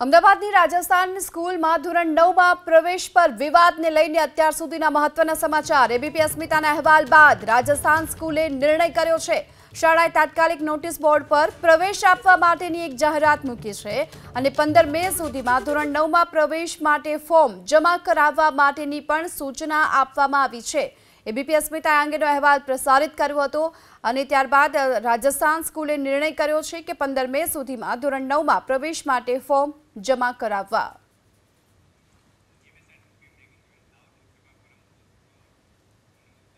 અમદાવાદની રાજસ્થાન સ્કૂલમાં ધોરણ નવમાં પ્રવેશ પર વિવાદને લઈને અત્યાર સુધીના મહત્વના સમાચાર. એબીપી અસ્મિતાના અહેવાલ બાદ રાજસ્થાન સ્કૂલે નિર્ણય કર્યો છે. શાળાએ તાત્કાલિક નોટિસ બોર્ડ પર પ્રવેશ આપવા માટેની એક જાહેરાત મૂકી છે અને પંદર મે સુધીમાં ધોરણ નવમાં પ્રવેશ માટે ફોર્મ જમા કરાવવા માટેની પણ સૂચના આપવામાં આવી છે. એબીપી અસ્મિતાએ અંગેનો અહેવાલ પ્રસારિત કર્યો હતો અને ત્યારબાદ રાજસ્થાન સ્કૂલે નિર્ણય કર્યો છે કે પંદર મે સુધીમાં ધોરણ નવમાં પ્રવેશ માટે ફોર્મ જમા કરાવવા.